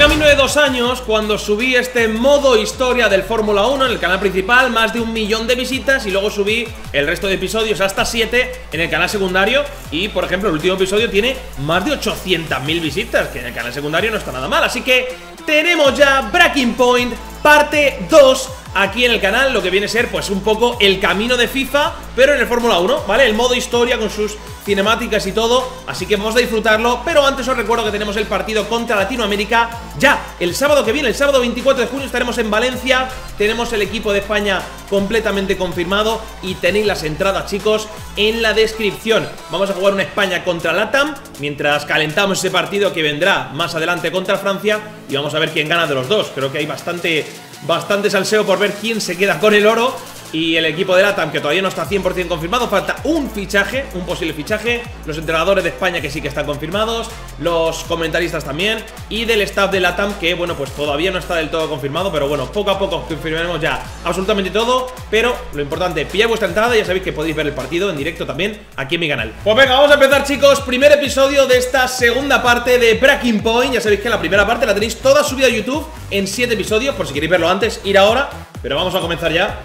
camino de dos años cuando subí este modo historia del Fórmula 1 en el canal principal, más de un millón de visitas y luego subí el resto de episodios hasta 7 en el canal secundario. Y por ejemplo el último episodio tiene más de 800.000 visitas, que en el canal secundario no está nada mal, así que tenemos ya Breaking Point parte 2 aquí en el canal, lo que viene a ser pues un poco el camino de FIFA, pero en el Fórmula 1, ¿vale? El modo historia con sus cinemáticas y todo, así que vamos a disfrutarlo, pero antes os recuerdo que tenemos el partido contra Latinoamérica ya el sábado que viene, el sábado 24 de junio estaremos en Valencia, tenemos el equipo de España completamente confirmado y tenéis las entradas chicos en la descripción. Vamos a jugar una España contra Latam, mientras calentamos ese partido que vendrá más adelante contra Francia y vamos a ver quién gana de los dos, creo que hay bastante bastante salseo por ver quién se queda con el oro y el equipo de LATAM que todavía no está 100% confirmado. Falta un fichaje, un posible fichaje. Los entrenadores de España que sí que están confirmados Los comentaristas también. Y del staff de LATAM que bueno pues todavía no está del todo confirmado Pero bueno, poco a poco confirmaremos ya absolutamente todo. Pero lo importante, pillad vuestra entrada Ya sabéis que podéis ver el partido en directo también aquí en mi canal. Pues venga, vamos a empezar chicos. Primer episodio de esta segunda parte de Breaking Point. Ya sabéis que la primera parte la tenéis toda subida a YouTube En 7 episodios, por si queréis verlo antes, ir ahora Pero vamos a comenzar ya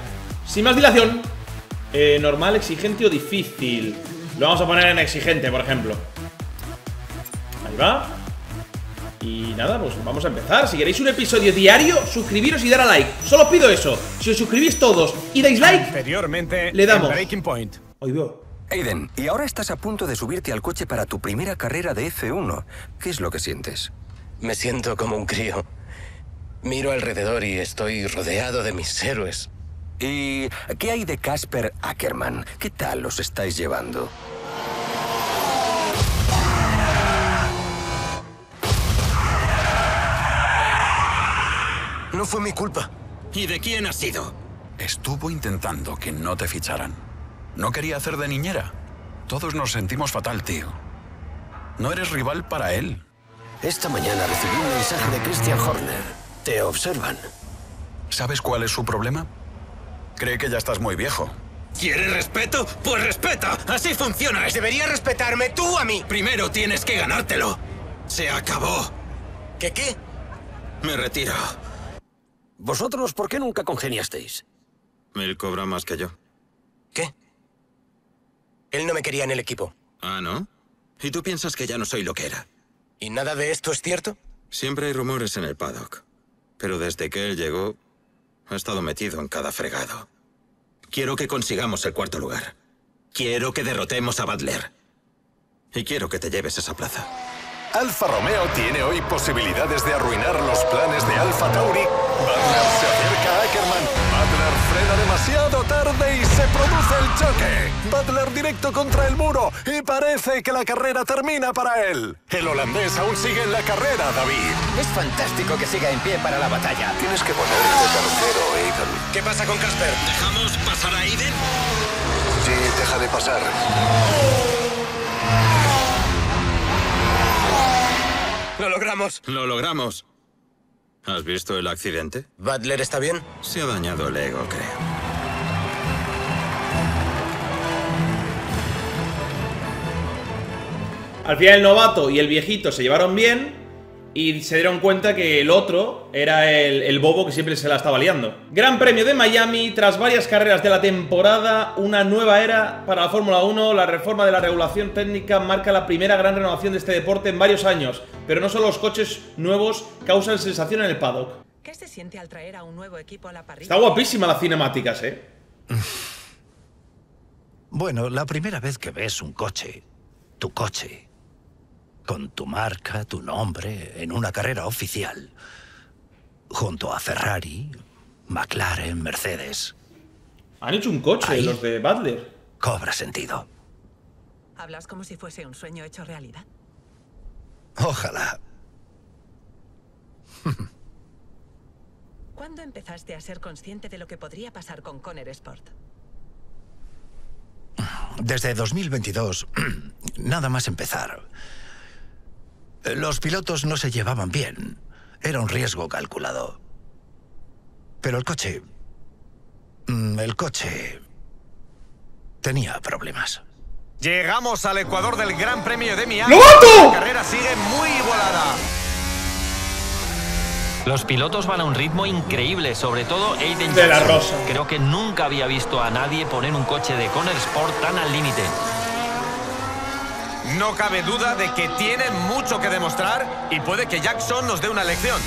sin más dilación, eh, normal, exigente o difícil. Lo vamos a poner en exigente, por ejemplo. Ahí va. Y nada, pues vamos a empezar. Si queréis un episodio diario, suscribiros y dar a like. Solo os pido eso. Si os suscribís todos y dais like, Anteriormente, le damos. Breaking Point. Hoy veo. Aiden, y ahora estás a punto de subirte al coche para tu primera carrera de F1. ¿Qué es lo que sientes? Me siento como un crío. Miro alrededor y estoy rodeado de mis héroes. ¿Y qué hay de Casper Ackerman? ¿Qué tal los estáis llevando? No fue mi culpa. ¿Y de quién ha sido? Estuvo intentando que no te ficharan. No quería hacer de niñera. Todos nos sentimos fatal, tío. No eres rival para él. Esta mañana recibí un mensaje de Christian Horner. Te observan. ¿Sabes cuál es su problema? Cree que ya estás muy viejo. ¿Quieres respeto? Pues respeta. Así funciona. Deberías respetarme tú a mí. Primero tienes que ganártelo. Se acabó. ¿Qué qué? Me retiro. ¿Vosotros por qué nunca congeniasteis? Él cobra más que yo. ¿Qué? Él no me quería en el equipo. Ah, ¿no? ¿Y tú piensas que ya no soy lo que era? ¿Y nada de esto es cierto? Siempre hay rumores en el paddock. Pero desde que él llegó, ha estado metido en cada fregado. Quiero que consigamos el cuarto lugar. Quiero que derrotemos a Butler. Y quiero que te lleves esa plaza. Alfa Romeo tiene hoy posibilidades de arruinar los planes de Alfa Tauri. Butler se acerca a Ackerman. Demasiado tarde y se produce el choque. Butler directo contra el muro y parece que la carrera termina para él. El holandés aún sigue en la carrera, David. Es fantástico que siga en pie para la batalla. Tienes que ponerte tercero, Aiden. ¿Qué pasa con Casper? ¿Dejamos pasar a Aiden? Sí, deja de pasar. Lo logramos. Lo logramos. ¿Has visto el accidente? ¿Butler está bien? Se ha dañado el ego, creo. Al final el novato y el viejito se llevaron bien y se dieron cuenta que el otro era el, el, bobo que siempre se la estaba liando. Gran Premio de Miami, tras varias carreras de la temporada, una nueva era para la Fórmula 1, la reforma de la regulación técnica marca la primera gran renovación de este deporte en varios años, pero no solo los coches nuevos causan sensación en el paddock. ¿Qué se siente al traer a un nuevo equipo a la parrilla? Está guapísima las cinemáticas, ¿eh? Bueno, la primera vez que ves un coche, tu coche, con tu marca, tu nombre, en una carrera oficial, junto a Ferrari, McLaren, Mercedes. Han hecho un coche, Ahí. los de Butler. Cobra sentido. ¿Hablas como si fuese un sueño hecho realidad? Ojalá. ¿Cuándo empezaste a ser consciente de lo que podría pasar con Conner Sport? Desde 2022, nada más empezar. Los pilotos no se llevaban bien. Era un riesgo calculado. Pero el coche... mm, El coche... Tenía problemas. Llegamos al Ecuador del Gran Premio de Miami. ¡Novato! La carrera sigue muy igualada. Los pilotos van a un ritmo increíble, sobre todo Aiden De la Jackson. Rosa. Creo que nunca había visto a nadie poner un coche de Conner Sport tan al límite. No cabe duda de que tiene mucho que demostrar y puede que Jackson nos dé una lección.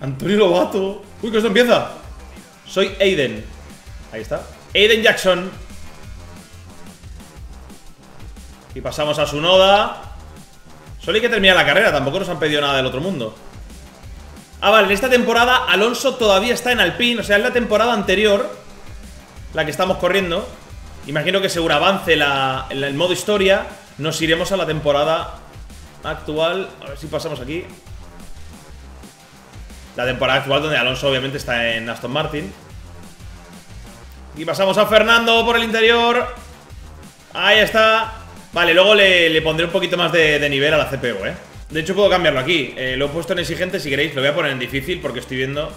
Antonio Lobato. Uy, que esto empieza. Soy Aiden. Ahí está. Aiden Jackson. Y pasamos a su noda. Solo hay que terminar la carrera, tampoco nos han pedido nada del otro mundo. Ah, vale, en esta temporada Alonso todavía está en Alpine, o sea, es la temporada anterior, la que estamos corriendo. Imagino que según avance el, modo historia, nos iremos a la temporada actual. A ver si pasamos aquí. La temporada actual donde Alonso obviamente está en Aston Martin. Y pasamos a Fernando por el interior. Ahí está. Vale, luego le, pondré un poquito más de, de nivel a la CPU, ¿eh? De hecho puedo cambiarlo aquí. Eh, lo he puesto en exigente si queréis. Lo voy a poner en difícil porque estoy viendo...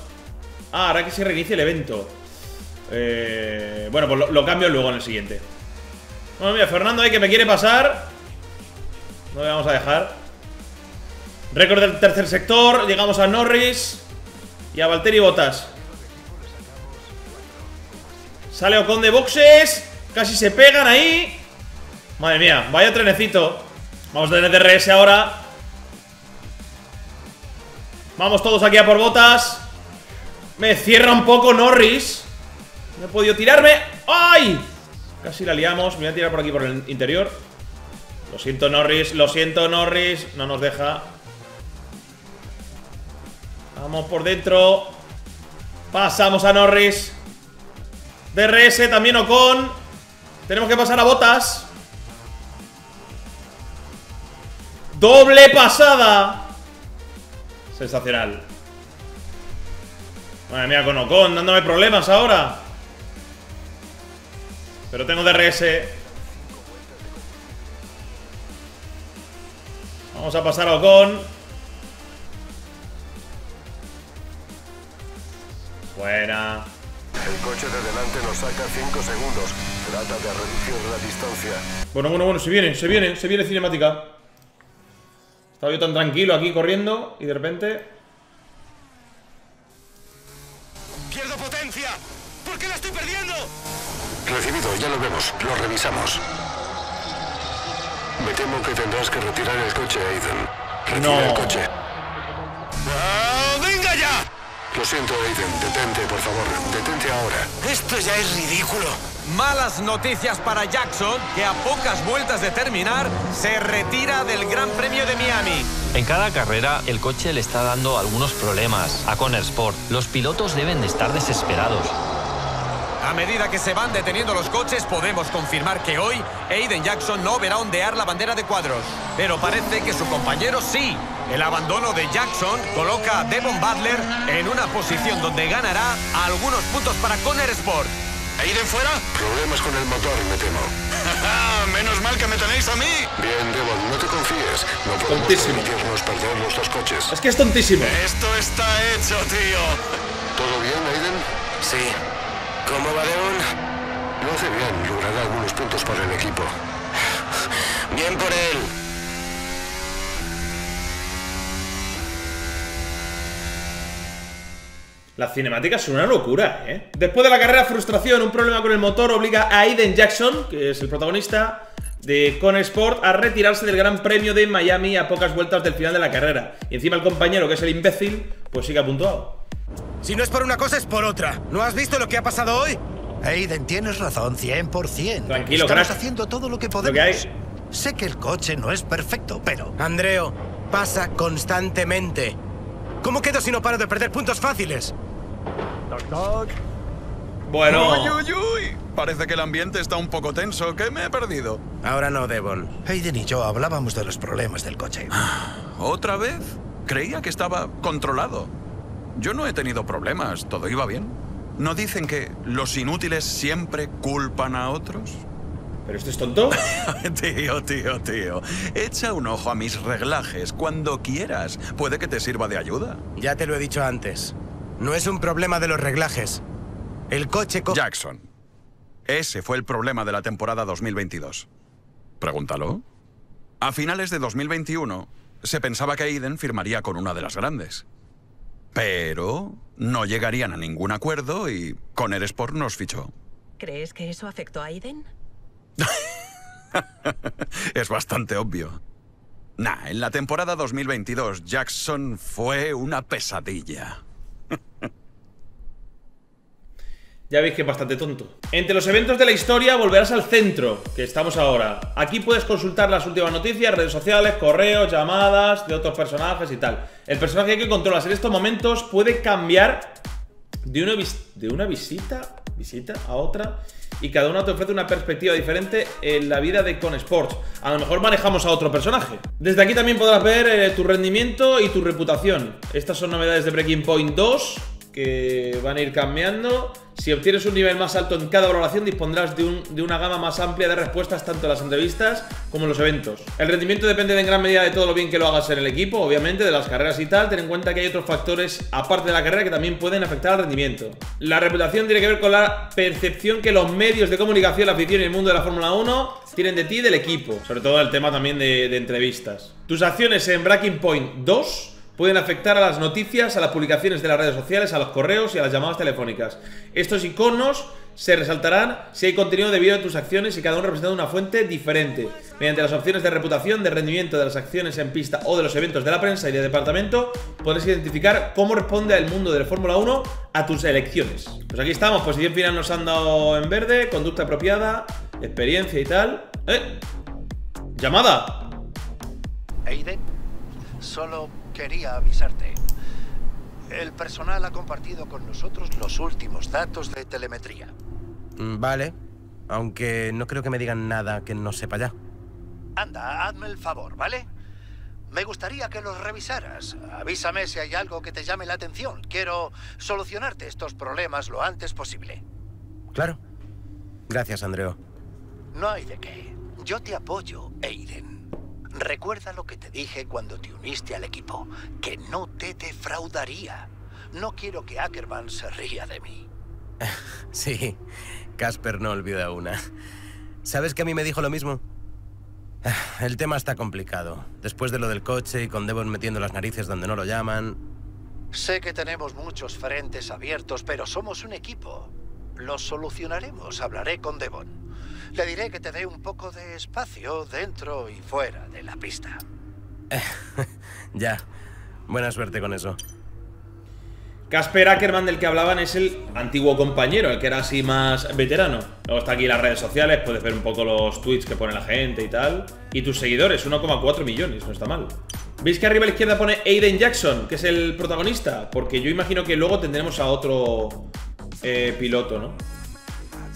Ah, ahora que se reinicie el evento. Eh, bueno, pues lo, cambio luego en el siguiente. Bueno, mira, Fernando ahí que me quiere pasar. No le vamos a dejar. Récord del tercer sector. Llegamos a Norris. Y a Valtteri Botas. Sale Ocon de boxes. Casi se pegan ahí. Madre mía, vaya trenecito. Vamos a tener DRS ahora. Vamos todos aquí a por botas. Me cierra un poco Norris. No he podido tirarme. ¡Ay! Casi la liamos. Me voy a tirar por aquí por el interior. Lo siento, Norris. Lo siento, Norris. No nos deja. Vamos por dentro. Pasamos a Norris. DRS también Ocon. Tenemos que pasar a botas. Doble pasada. Sensacional. Madre mía, con Ocon dándome problemas ahora. Pero tengo DRS. Vamos a pasar a Ocon. Buena. El coche de delante nos saca 5 segundos. Trata de reducir la distancia. Bueno, bueno, bueno, se viene, se viene, se viene cinemática. Estaba yo tan tranquilo aquí corriendo y de repente. Recibido, ya lo vemos. Lo revisamos. Me temo que tendrás que retirar el coche, Aiden. Retira No. el coche. ¡Ah, ¡Venga ya! Lo siento, Aiden. Detente, por favor. Detente ahora. Esto ya es ridículo. Malas noticias para Jackson, que a pocas vueltas de terminar se retira del Gran Premio de Miami. En cada carrera, el coche le está dando algunos problemas a Conner Sport. Los pilotos deben de estar desesperados. A medida que se van deteniendo los coches, podemos confirmar que hoy Aiden Jackson no verá ondear la bandera de cuadros. Pero parece que su compañero sí. El abandono de Jackson coloca a Devon Butler en una posición donde ganará algunos puntos para Conner Sport. ¿Aiden fuera? Problemas con el motor, me temo. Menos mal que me tenéis a mí. Bien, Devon, no te confíes. No podemos Tontísimo. permitirnos perder los dos coches. Es que es tontísimo. Esto está hecho, tío. ¿Todo bien, Aiden? Sí. ¿Cómo va Devon? Lo hace bien. Logrará algunos puntos para el equipo. Bien por él. Las cinemáticas son una locura, ¿eh? Después de la carrera, frustración, un problema con el motor obliga a Aiden Jackson, que es el protagonista de Conner Sport, a retirarse del Gran Premio de Miami a pocas vueltas del final de la carrera. Y encima el compañero, que es el imbécil, pues sigue apuntado. Si no es por una cosa, es por otra. ¿No has visto lo que ha pasado hoy? Aiden, tienes razón, 100%. Tranquilo, Estamos crack. haciendo todo lo que Lo podemos. que hay. Sé que el coche no es perfecto, pero... Andreo, pasa constantemente. ¿Cómo quedo si no paro de perder puntos fáciles? Bueno, Uy, uy, uy. Parece que el ambiente está un poco tenso. ¿Qué me he perdido? Ahora no, Devon. Aiden y yo hablábamos de los problemas del coche. ¿Otra vez? Creía que estaba controlado. Yo no he tenido problemas. Todo iba bien. ¿No dicen que los inútiles siempre culpan a otros? ¿pero esto es tonto? tío, tío, tío. Echa un ojo a mis reglajes cuando quieras. Puede que te sirva de ayuda. Ya te lo he dicho antes. No es un problema de los reglajes. El coche co- Jackson. Ese fue el problema de la temporada 2022. Pregúntalo. A finales de 2021, Se pensaba que Aiden firmaría con una de las grandes. Pero no llegarían a ningún acuerdo y Conner Sport nos fichó. ¿Crees que eso afectó a Aiden? es bastante obvio. Nah, en la temporada 2022 Jackson fue una pesadilla. Ya veis que es bastante tonto. Entre los eventos de la historia volverás al centro, que estamos ahora. Aquí puedes consultar las últimas noticias, redes sociales, correos, llamadas de otros personajes y tal. El personaje que controlas en estos momentos puede cambiar de una, de una visita, visita a otra y cada una te ofrece una perspectiva diferente en la vida de Con Sports. A lo mejor manejamos a otro personaje. Desde aquí también podrás ver eh, tu rendimiento y tu reputación. Estas son novedades de Breaking Point 2 que van a ir cambiando. Si obtienes un nivel más alto en cada valoración, dispondrás de, una gama más amplia de respuestas tanto en las entrevistas como en los eventos. El rendimiento depende en gran medida de todo lo bien que lo hagas en el equipo, obviamente, de las carreras y tal. Ten en cuenta que hay otros factores, aparte de la carrera, que también pueden afectar al rendimiento. La reputación tiene que ver con la percepción que los medios de comunicación, la afición y el mundo de la Fórmula 1 tienen de ti y del equipo. Sobre todo el tema también de, de entrevistas. Tus acciones en Breaking Point 2 pueden afectar a las noticias, a las publicaciones de las redes sociales, a los correos y a las llamadas telefónicas. Estos iconos se resaltarán si hay contenido debido a tus acciones y cada uno representa una fuente diferente. Mediante las opciones de reputación, de rendimiento de las acciones en pista o de los eventos de la prensa y de departamento, podrás identificar cómo responde el mundo de la Fórmula 1 a tus elecciones. Pues aquí estamos, posición final nos han dado en verde, conducta apropiada, experiencia y tal. ¡Eh! ¡Llamada! Aiden, solo quería avisarte. El personal ha compartido con nosotros los últimos datos de telemetría. Mm, vale, aunque no creo que me digan nada que no sepa ya. Anda, hazme el favor, ¿vale? Me gustaría que los revisaras. Avísame si hay algo que te llame la atención. Quiero solucionarte estos problemas lo antes posible. Claro. Gracias, Andreo. No hay de qué. Yo te apoyo, Aiden. Recuerda lo que te dije cuando te uniste al equipo, que no te defraudaría. No quiero que Ackerman se ría de mí. sí, Casper no olvida una. ¿Sabes que a mí me dijo lo mismo? El tema está complicado. Después de lo del coche y con Devon metiendo las narices donde no lo llaman... Sé que tenemos muchos frentes abiertos, pero somos un equipo. Lo solucionaremos. Hablaré con Devon. Le diré que te dé un poco de espacio dentro y fuera de la pista. ya. Buena suerte con eso. Casper Ackerman del que hablaban es el antiguo compañero, el que era así más veterano. Luego está aquí las redes sociales, puedes ver un poco los tweets que pone la gente y tal. Y tus seguidores, 1,4 millones, no está mal. ¿Veis que arriba a la izquierda pone Aiden Jackson, que es el protagonista? Porque yo imagino que luego tendremos a otro eh, piloto, ¿no?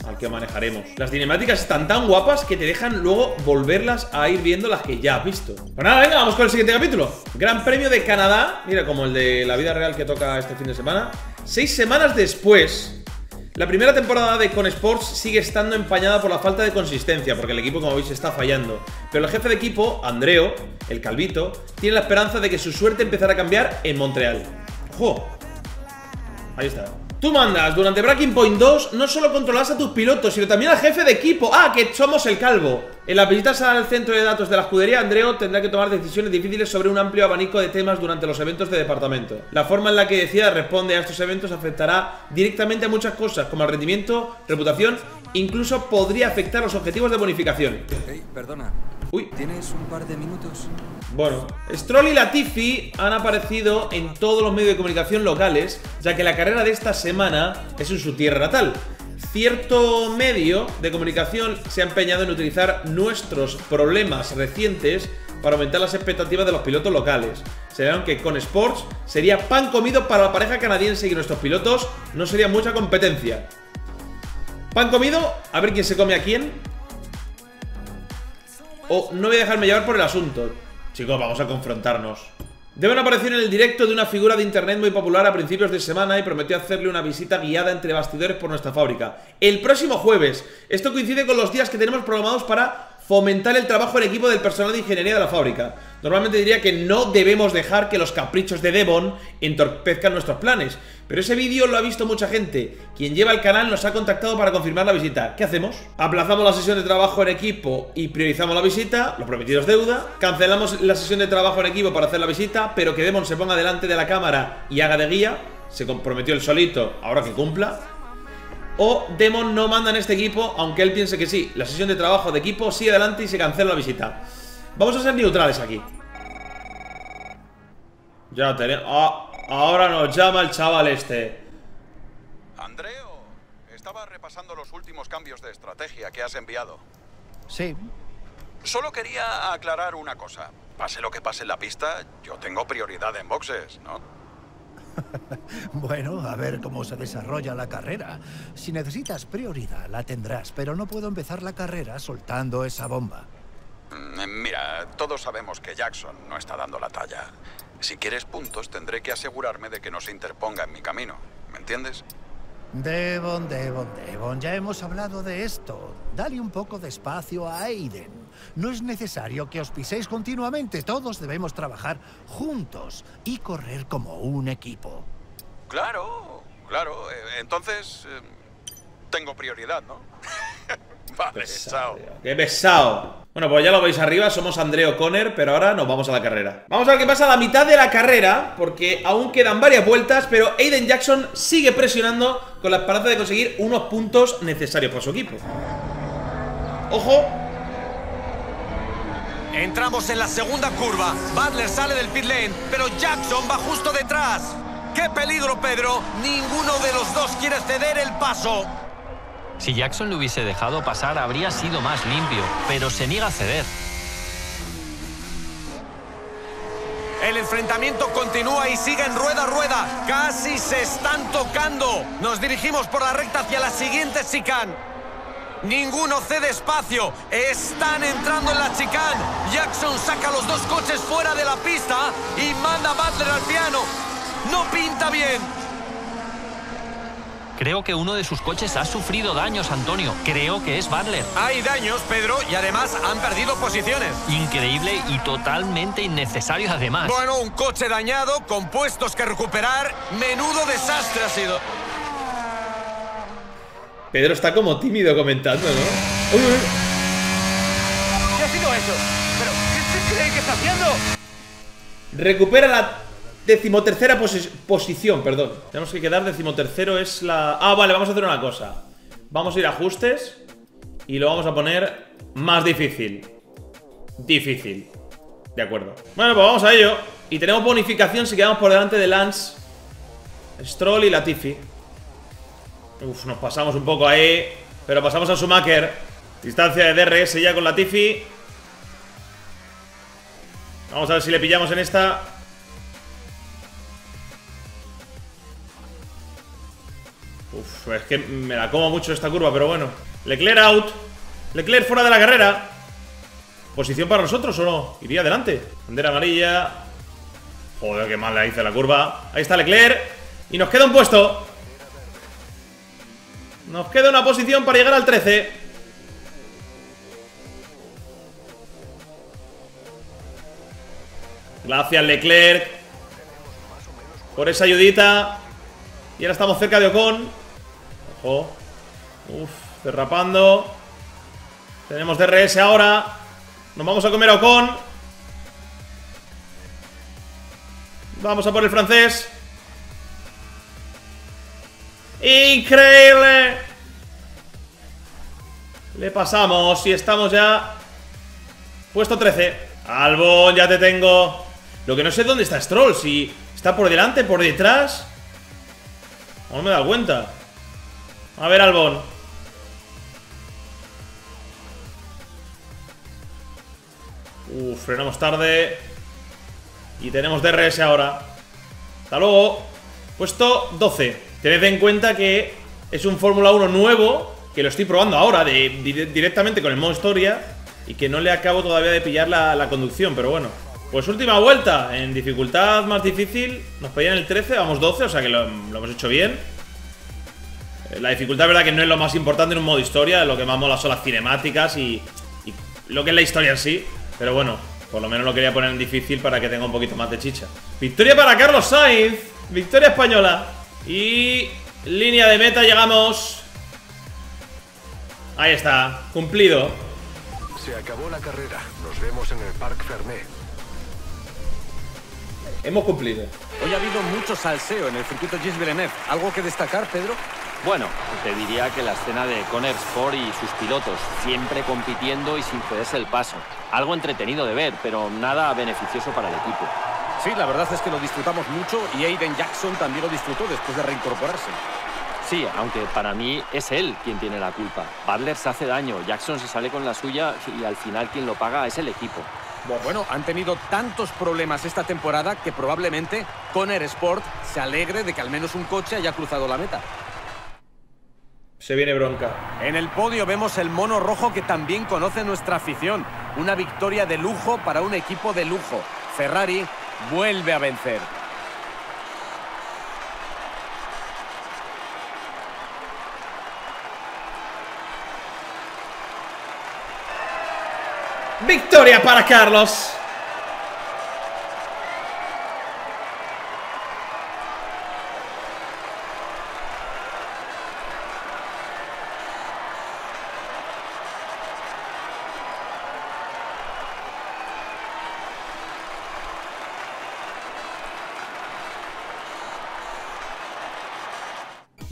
Al que manejaremos. Las cinemáticas están tan guapas que te dejan luego volverlas a ir viendo las que ya has visto. Pues nada, venga, vamos con el siguiente capítulo. Gran Premio de Canadá, mira como el de la vida real que toca este fin de semana. Seis semanas después, la primera temporada de Con Sports sigue estando empañada por la falta de consistencia, porque el equipo, como veis, está fallando. Pero el jefe de equipo, Andreo, el calvito, tiene la esperanza de que su suerte empezará a cambiar en Montreal. ¡Ojo! Ahí está. Tú mandas, durante Breaking Point 2 no solo controlas a tus pilotos, sino también al jefe de equipo. Ah, que somos el calvo. En las visitas al centro de datos de la escudería, Andreo tendrá que tomar decisiones difíciles sobre un amplio abanico de temas durante los eventos de departamento. La forma en la que decida responde a estos eventos afectará directamente a muchas cosas, como el rendimiento, reputación, incluso podría afectar los objetivos de bonificación. Perdona. Uy. ¿Tienes un par de minutos? Bueno, Stroll y Latifi han aparecido en todos los medios de comunicación locales, ya que la carrera de esta semana es en su tierra natal. Cierto medio de comunicación se ha empeñado en utilizar nuestros problemas recientes para aumentar las expectativas de los pilotos locales. Se que con Sports sería pan comido para la pareja canadiense y nuestros pilotos no sería mucha competencia. Pan comido, a ver quién se come a quién. O no voy a dejarme llevar por el asunto. Chicos, vamos a confrontarnos. Deben aparecer en el directo de una figura de internet muy popular a principios de semana y prometió hacerle una visita guiada entre bastidores por nuestra fábrica. El próximo jueves. Esto coincide con los días que tenemos programados para fomentar el trabajo en equipo del personal de ingeniería de la fábrica. Normalmente diría que no debemos dejar que los caprichos de Devon entorpezcan nuestros planes. Pero ese vídeo lo ha visto mucha gente. Quien lleva el canal nos ha contactado para confirmar la visita. ¿Qué hacemos? Aplazamos la sesión de trabajo en equipo y priorizamos la visita, lo prometido es deuda. Cancelamos la sesión de trabajo en equipo para hacer la visita, pero que Devon se ponga delante de la cámara y haga de guía. Se comprometió el solito, ahora que cumpla. O Demon no manda en este equipo, aunque él piense que sí. La sesión de trabajo de equipo sigue adelante y se cancela la visita. Vamos a ser neutrales aquí. Ya tenemos... Ah, ahora nos llama el chaval este. Andreo, estaba repasando los últimos cambios de estrategia que has enviado. Sí. Solo quería aclarar una cosa. Pase lo que pase en la pista, yo tengo prioridad en boxes, ¿no? Bueno, a ver cómo se desarrolla la carrera. Si necesitas prioridad, la tendrás, pero no puedo empezar la carrera soltando esa bomba. Mm, Mira, todos sabemos que Jackson no está dando la talla. Si quieres puntos, tendré que asegurarme de que no se interponga en mi camino. ¿Me entiendes? Devon, Devon, Devon, ya hemos hablado de esto. Dale un poco de espacio a Aiden. No es necesario que os piséis continuamente. Todos debemos trabajar juntos y correr como un equipo. Claro, claro. Eh, Entonces, eh, tengo prioridad, ¿no? vale, chao. ¡Qué pesado! Bueno, pues ya lo veis arriba, somos André O'Connor, pero ahora nos vamos a la carrera. Vamos a ver qué pasa a la mitad de la carrera, porque aún quedan varias vueltas, pero Aiden Jackson sigue presionando con la esperanza de conseguir unos puntos necesarios para su equipo. ¡Ojo! Entramos en la segunda curva. Butler sale del pit lane, pero Jackson va justo detrás. ¡Qué peligro, Pedro! Ninguno de los dos quiere ceder el paso. Si Jackson le hubiese dejado pasar, habría sido más limpio, pero se niega a ceder. El enfrentamiento continúa y sigue en rueda a rueda. Casi se están tocando. Nos dirigimos por la recta hacia la siguiente chicane. Ninguno cede espacio. Están entrando en la chicane. Jackson saca los dos coches fuera de la pista y manda a Butler al piano. No pinta bien. Creo que uno de sus coches ha sufrido daños, Antonio. Creo que es Butler. Hay daños, Pedro, y además han perdido posiciones. Increíble y totalmente innecesario además. Bueno, un coche dañado, con puestos que recuperar. Menudo desastre ha sido. Pedro está como tímido comentando, ¿no? Uy, uy. ¿Qué ha sido eso? ¿Pero qué se cree que está haciendo? Recupera la decimotercera posi- posición, perdón. Tenemos que quedar decimotercero es la... Ah, vale, vamos a hacer una cosa. Vamos a ir a ajustes y lo vamos a poner más difícil. Difícil. De acuerdo. Bueno, pues vamos a ello. Y tenemos bonificación si quedamos por delante de Lance, Stroll y Latifi. Uf, nos pasamos un poco ahí. Pero pasamos a Schumacher. Distancia de DRS ya con Latifi. Vamos a ver si le pillamos en esta. Uf, es que me la como mucho esta curva, pero bueno. Leclerc out. Leclerc fuera de la carrera. ¿Posición para nosotros o no? Iría adelante. Bandera amarilla. Joder, qué mal la hice la curva. Ahí está Leclerc. Y nos queda un puesto. Nos queda una posición para llegar al 13. Gracias, Leclerc. Por esa ayudita. Y ahora estamos cerca de Ocon. Ojo. Uf, derrapando. Tenemos DRS ahora. Nos vamos a comer a Ocon. Vamos a por el francés. Increíble. Le pasamos y estamos ya. Puesto 13. Albon, ya te tengo. Lo que no sé dónde está Stroll. Si está por delante, por detrás. No me he dado cuenta. A ver, Albon. Uf, frenamos tarde. Y tenemos DRS ahora. Hasta luego. Puesto 12. Tened en cuenta que es un Fórmula 1 nuevo. Que lo estoy probando ahora directamente con el modo historia. Y que no le acabo todavía de pillar la, conducción, pero bueno. Pues última vuelta. En dificultad más difícil. Nos pedían el 13, vamos 12, o sea que lo, lo hemos hecho bien. Eh, La dificultad, verdad, que no es lo más importante en un modo historia. Lo que más mola son las cinemáticas y, y lo que es la historia en sí. Pero bueno, por lo menos lo quería poner en difícil para que tenga un poquito más de chicha. Victoria para Carlos Sainz. Victoria española. Y línea de meta llegamos. Ahí está, cumplido. Se acabó la carrera. Nos vemos en el Parc Fermé. Hemos cumplido. Hoy ha habido mucho salseo en el circuito Gilles Villeneuve. ¿Algo que destacar, Pedro? Bueno, te diría que la escena de Conner Sport y sus pilotos, siempre compitiendo y sin cederse el paso. Algo entretenido de ver, pero nada beneficioso para el equipo. Sí, la verdad es que lo disfrutamos mucho y Aiden Jackson también lo disfrutó después de reincorporarse. Sí, aunque para mí es él quien tiene la culpa. Butler se hace daño, Jackson se sale con la suya y al final quien lo paga es el equipo. Bueno, han tenido tantos problemas esta temporada que probablemente Conner Sport se alegre de que al menos un coche haya cruzado la meta. Se viene bronca. En el podio vemos el mono rojo que también conoce nuestra afición. Una victoria de lujo para un equipo de lujo. Ferrari vuelve a vencer. Victoria para Carlos.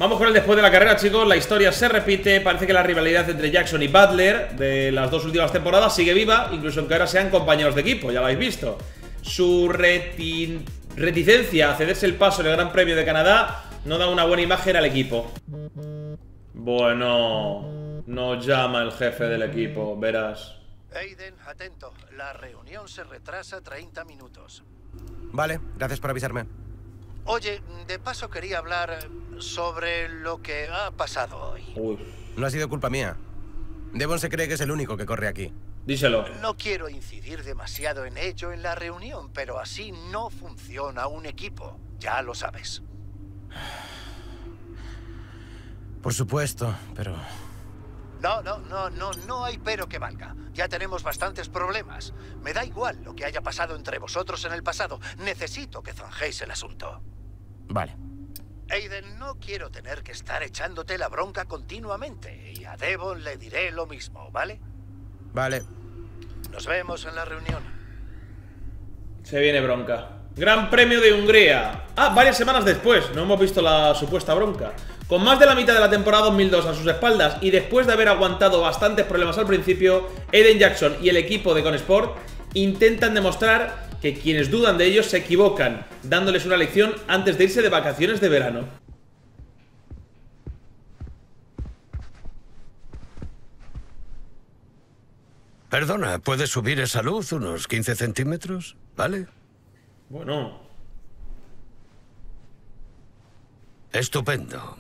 Vamos con el después de la carrera, chicos. La historia se repite. Parece que la rivalidad entre Jackson y Butler de las dos últimas temporadas sigue viva, incluso aunque ahora sean compañeros de equipo, ya lo habéis visto. Su reti- reticencia a cederse el paso en el Gran Premio de Canadá no da una buena imagen al equipo. Bueno, nos llama el jefe del equipo, verás. Aiden, atento. La reunión se retrasa 30 minutos. Vale, gracias por avisarme. Oye, de paso quería hablar sobre lo que ha pasado hoy. No ha sido culpa mía. Devon se cree que es el único que corre aquí. Díselo. No quiero incidir demasiado en ello en la reunión, pero así no funciona un equipo. Ya lo sabes. Por supuesto, pero... No, no, no, no, no hay pero que valga. Ya tenemos bastantes problemas. Me da igual lo que haya pasado entre vosotros en el pasado. Necesito que zanjéis el asunto. Vale. Aiden, no quiero tener que estar echándote la bronca continuamente. Y a Devon le diré lo mismo, ¿vale? Vale. Nos vemos en la reunión. Se viene bronca. Gran Premio de Hungría. Ah, varias semanas después. No hemos visto la supuesta bronca. Con más de la mitad de la temporada 2002 a sus espaldas y después de haber aguantado bastantes problemas al principio, Eden Jackson y el equipo de Conesport intentan demostrar que quienes dudan de ellos se equivocan, dándoles una lección antes de irse de vacaciones de verano. Perdona, ¿puedes subir esa luz unos 15 centímetros? ¿Vale? Bueno, Estupendo.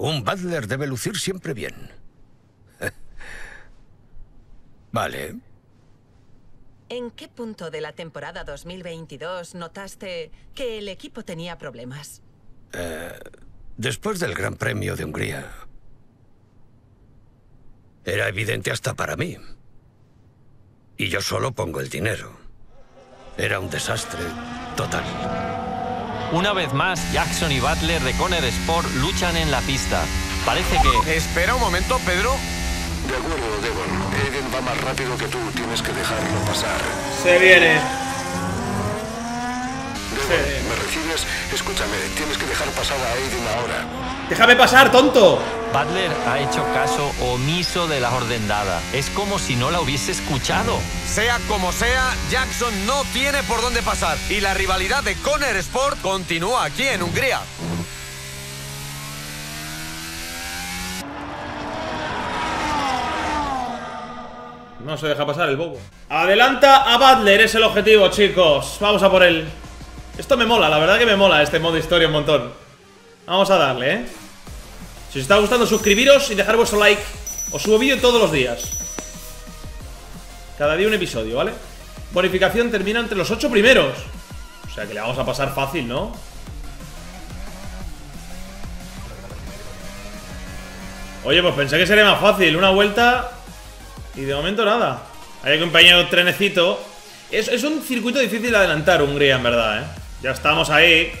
Un Butler debe lucir siempre bien. Vale. ¿En qué punto de la temporada 2022 notaste que el equipo tenía problemas? Eh, después del Gran Premio de Hungría. Era evidente hasta para mí. Y yo solo pongo el dinero. Era un desastre total. Una vez más, Jackson y Butler de Conner Sport luchan en la pista. Parece que... Espera un momento, Pedro. De acuerdo, Devon. Aiden va más rápido que tú. Tienes que dejarlo pasar. se viene. Devon, ¿me recibes? Escúchame, tienes que dejar pasar a Aiden ahora. ¡Déjame pasar, tonto! Butler ha hecho caso omiso de la orden dada. Es como si no la hubiese escuchado. Sea como sea, Jackson no tiene por dónde pasar. Y la rivalidad de Conner Sport continúa aquí en Hungría. No se deja pasar el bobo. Adelanta a Butler, es el objetivo, chicos. Vamos a por él. Esto me mola, la verdad que me mola este modo historia un montón. Vamos a darle, ¿eh? Si os está gustando, suscribiros y dejar vuestro like. Os subo vídeo todos los días. Cada día un episodio, ¿vale? Bonificación termina entre los ocho primeros. O sea que le vamos a pasar fácil, ¿no? Oye, pues pensé que sería más fácil. Una vuelta y de momento nada. Hay acompañado trenecito. Es, es un circuito difícil de adelantar, Hungría, en verdad, ¿eh? Ya estamos ahí.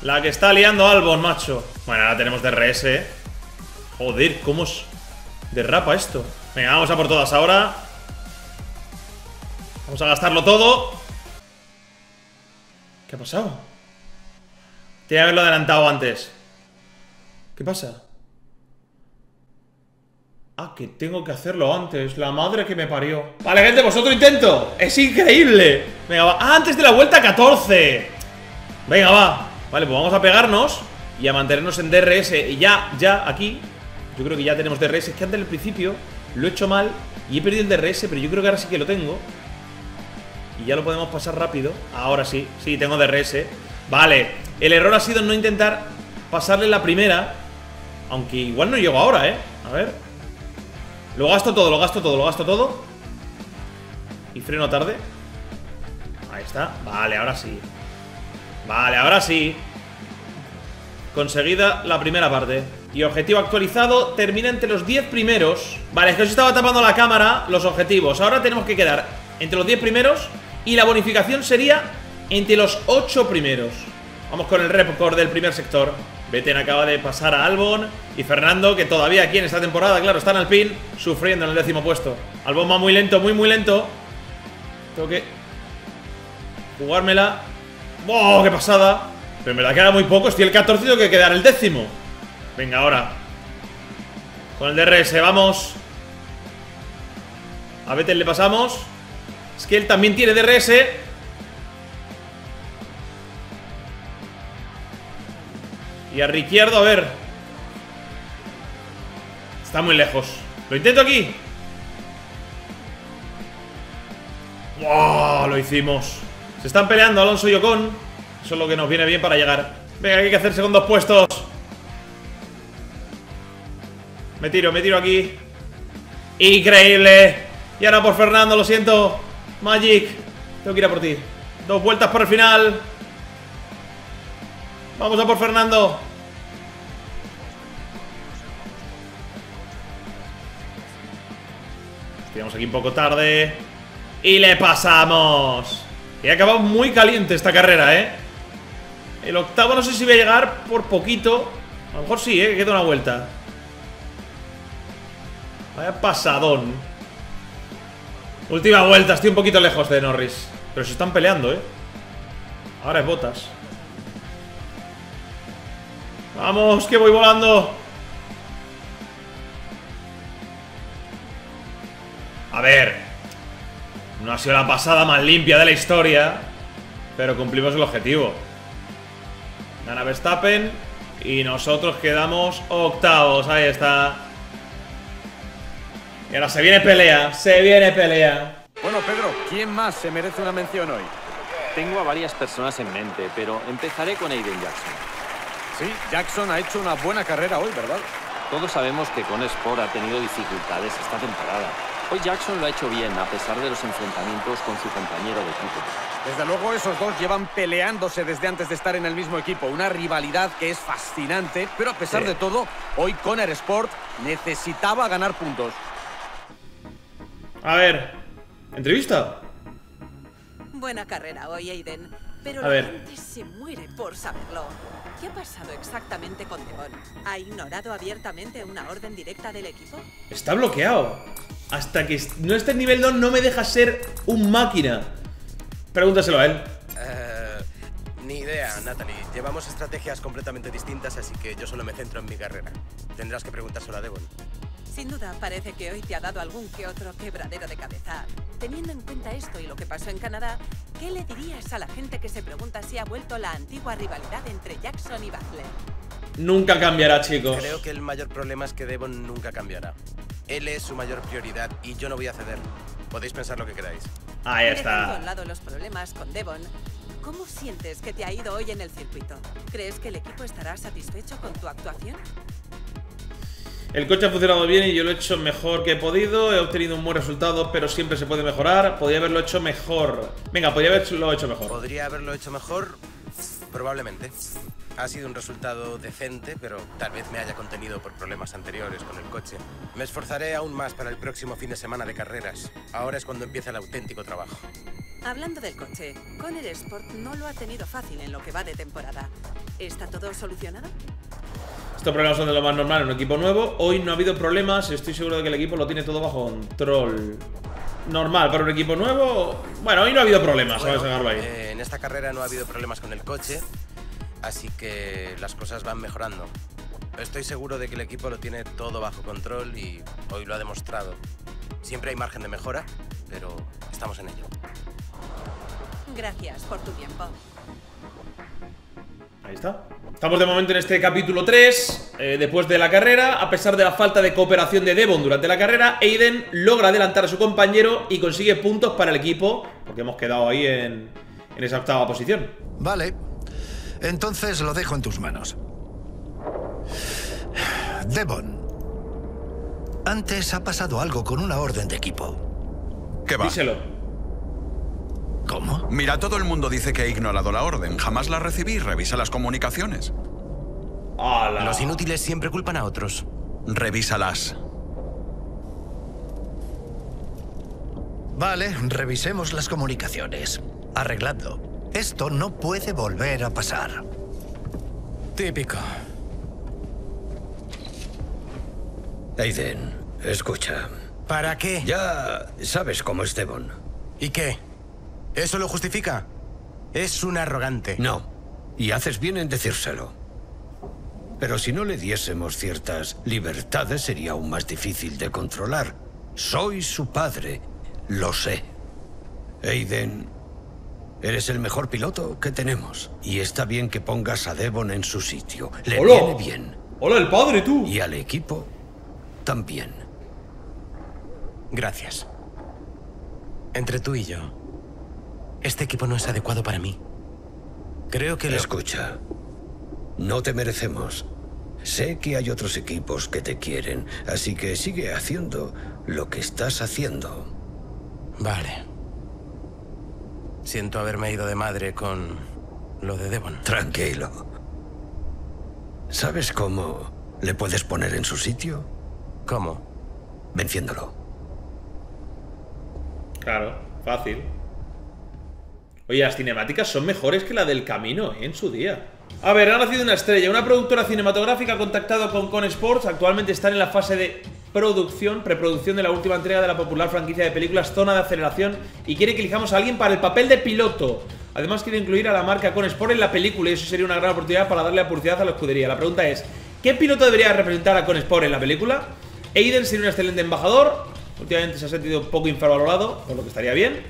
La que está liando Albon, macho. Bueno, ahora tenemos DRS. Joder, cómo es... Derrapa esto. Venga, vamos a por todas ahora. Vamos a gastarlo todo. ¿Qué ha pasado? Tenía que haberlo adelantado antes. ¿Qué pasa? Ah, que tengo que hacerlo antes. La madre que me parió. Vale, gente, pues otro intento. Es increíble. Venga, va. Ah, antes de la vuelta 14. Venga, va. Vale, pues vamos a pegarnos y a mantenernos en DRS. Y ya, ya, aquí. Yo creo que ya tenemos DRS. Es que antes del principio lo he hecho mal y he perdido el DRS, pero yo creo que ahora sí que lo tengo. Y ya lo podemos pasar rápido. Ahora sí, sí, tengo DRS. Vale, el error ha sido no intentar pasarle la primera. Aunque igual no llego ahora, ¿eh? A ver. Lo gasto todo, lo gasto todo, lo gasto todo. Y freno tarde. Ahí está. Vale, ahora sí. Vale, ahora sí. Conseguida la primera parte. Y objetivo actualizado termina entre los 10 primeros. Vale, es que os estaba tapando la cámara los objetivos. Ahora tenemos que quedar entre los 10 primeros. Y la bonificación sería entre los 8 primeros. Vamos con el récord del primer sector. Beten acaba de pasar a Albon. Y Fernando, que todavía aquí en esta temporada, claro, está en Alpine, sufriendo en el décimo puesto. Albon va muy lento, muy, muy lento. Tengo que jugármela. ¡Oh, qué pasada! Pero me la queda muy poco. Estoy el 14 y tengo que quedar el décimo. Venga, ahora. Con el DRS, vamos. A Vettel le pasamos. Es que él también tiene DRS. Y a Ricciardo, a ver. Está muy lejos. Lo intento aquí. ¡Wow! Lo hicimos. Se están peleando Alonso y Ocon. Eso es lo que nos viene bien para llegar. Venga, hay que hacer segundos puestos. Me tiro, me tiro aquí. Increíble. Y ahora por Fernando, lo siento. Magic. Tengo que ir a por ti. Dos vueltas por el final. Vamos a por Fernando. Estamos aquí un poco tarde. Y le pasamos. Y ha acabado muy caliente esta carrera, ¿eh? El octavo no sé si voy a llegar por poquito. A lo mejor sí, ¿eh? Que queda una vuelta. Vaya pasadón. Última vuelta, estoy un poquito lejos de Norris. Pero se están peleando, ¿eh? Ahora es botas. Vamos, que voy volando. A ver. No ha sido la pasada más limpia de la historia. Pero cumplimos el objetivo. Gana Verstappen. Y nosotros quedamos octavos. Ahí está. Y ahora se viene pelea. Se viene pelea. Bueno, Pedro, ¿quién más se merece una mención hoy? Tengo a varias personas en mente, pero empezaré con Aiden Jackson. Sí, Jackson ha hecho una buena carrera hoy, ¿verdad? Todos sabemos que con Sport ha tenido dificultades esta temporada. Hoy Jackson lo ha hecho bien, a pesar de los enfrentamientos con su compañero de equipo. Desde luego, esos dos llevan peleándose desde antes de estar en el mismo equipo. Una rivalidad que es fascinante, pero a pesar Sí. de todo, hoy Conner Sport necesitaba ganar puntos. A ver. ¿Entrevista? Buena carrera hoy, Aiden. Pero A ver. la gente se muere por saberlo. ¿Qué ha pasado exactamente con Devon? ¿Ha ignorado abiertamente una orden directa del equipo? Está bloqueado. Hasta que no esté en nivel 2 no me deja ser un máquina. Pregúntaselo a él. Eh, ni idea, Natalie. Llevamos estrategias completamente distintas, así que yo solo me centro en mi carrera. Tendrás que preguntárselo a Devon. Sin duda, parece que hoy te ha dado algún que otro quebradero de cabeza. Teniendo en cuenta esto y lo que pasó en Canadá, ¿qué le dirías a la gente que se pregunta si ha vuelto la antigua rivalidad entre Jackson y Butler? Nunca cambiará, chicos. Creo que el mayor problema es que Devon nunca cambiará. Él es su mayor prioridad y yo no voy a ceder. Podéis pensar lo que queráis. Ahí un está. lado los problemas con Devon, ¿cómo sientes que te ha ido hoy en el circuito? ¿Crees que el equipo estará satisfecho con tu actuación? El coche ha funcionado bien y yo lo he hecho mejor que he podido. He obtenido un buen resultado, pero siempre se puede mejorar. Podría haberlo hecho mejor. Venga, podría haberlo hecho mejor. ¿Podría haberlo hecho mejor? Probablemente. Ha sido un resultado decente, pero tal vez me haya contenido por problemas anteriores con el coche. Me esforzaré aún más para el próximo fin de semana de carreras. Ahora es cuando empieza el auténtico trabajo. Hablando del coche, Conner Sport no lo ha tenido fácil en lo que va de temporada. ¿Está todo solucionado? Estos problemas son de lo más normal en un equipo nuevo. Hoy no ha habido problemas, estoy seguro de que el equipo lo tiene todo bajo control. Normal para un equipo nuevo. Bueno, hoy no ha habido problemas, Bueno, vamos a dejarlo ahí. eh, en esta carrera no ha habido problemas con el coche, así que las cosas van mejorando. Estoy seguro de que el equipo lo tiene todo bajo control y hoy lo ha demostrado. Siempre hay margen de mejora, pero estamos en ello. Gracias por tu tiempo. Ahí está. Estamos de momento en este capítulo 3. eh, después de la carrera, a pesar de la falta de cooperación de Devon durante la carrera, Aiden logra adelantar a su compañero y consigue puntos para el equipo, porque hemos quedado ahí en, en esa octava posición. Vale. Entonces lo dejo en tus manos. Devon. Antes ha pasado algo con una orden de equipo. ¿Qué va? Díselo. ¿Cómo? Mira, todo el mundo dice que he ignorado la orden. Jamás la recibí. Revisa las comunicaciones. Los inútiles siempre culpan a otros. Revísalas. Vale, revisemos las comunicaciones. Arreglando. Esto no puede volver a pasar. Típico. Aiden, escucha. ¿Para qué? Ya sabes cómo es Devon. ¿Y qué? ¿Eso lo justifica? Es un arrogante. No. Y haces bien en decírselo. Pero si no le diésemos ciertas libertades sería aún más difícil de controlar. Soy su padre. Lo sé. Aiden, eres el mejor piloto que tenemos. Y está bien que pongas a Devon en su sitio. Le Hola. viene bien. Hola, el padre, tú. Y al equipo también. Gracias. Entre tú y yo, este equipo no es adecuado para mí. Creo que lo... Escucha, no te merecemos. Sé que hay otros equipos que te quieren, así que sigue haciendo lo que estás haciendo. Vale. Siento haberme ido de madre con lo de Devon. Tranquilo. ¿Sabes cómo le puedes poner en su sitio? ¿Cómo? Venciéndolo. Claro, fácil. Oye, las cinemáticas son mejores que la del camino, ¿eh? En su día. A ver, ha nacido una estrella. Una productora cinematográfica ha contactado con Con Sports. Actualmente están en la fase de producción, preproducción de la última entrega de la popular franquicia de películas Zona de Aceleración y quiere que elijamos a alguien para el papel de piloto. Además quiere incluir a la marca Con Sport en la película y eso sería una gran oportunidad para darle publicidad a la escudería. La pregunta es, ¿qué piloto debería representar a Con Sport en la película? Aiden sería un excelente embajador. Últimamente se ha sentido un poco infravalorado, por lo que estaría bien.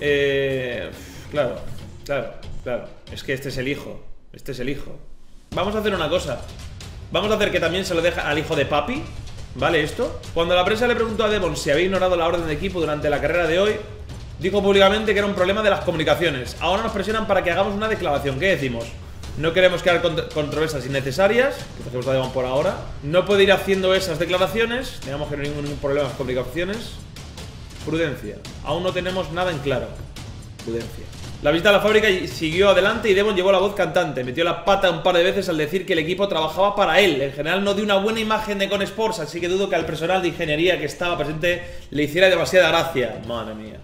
Eh, claro, claro, claro. Es que este es el hijo. Este es el hijo. Vamos a hacer una cosa. Vamos a hacer que también se lo deje al hijo de papi. ¿Vale esto? Cuando la prensa le preguntó a Devon si había ignorado la orden de equipo durante la carrera de hoy, dijo públicamente que era un problema de las comunicaciones. Ahora nos presionan para que hagamos una declaración. ¿Qué decimos? No queremos crear cont- controversias innecesarias, que dejemos a Devon por ahora. No puede ir haciendo esas declaraciones. Digamos que no hay ningún, problema con las comunicaciones. Prudencia. Aún no tenemos nada en claro. Prudencia. La visita a la fábrica siguió adelante y Devon llevó la voz cantante. Metió la pata un par de veces al decir que el equipo trabajaba para él. En general no dio una buena imagen de Con Sports, así que dudo que al personal de ingeniería que estaba presente le hiciera demasiada gracia. Madre mía.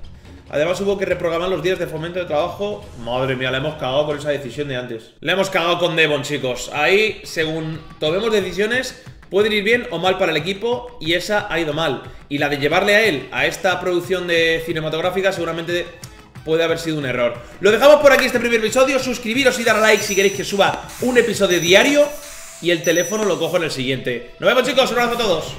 Además hubo que reprogramar los días de fomento de trabajo. Madre mía, la hemos cagado por esa decisión de antes. Le hemos cagado con Devon, chicos. Ahí, según tomemos decisiones, pueden ir bien o mal para el equipo y esa ha ido mal. Y la de llevarle a él a esta producción de cinematográfica seguramente puede haber sido un error. Lo dejamos por aquí este primer episodio. Suscribiros y dar a like si queréis que suba un episodio diario. Y el teléfono lo cojo en el siguiente. Nos vemos chicos, un abrazo a todos.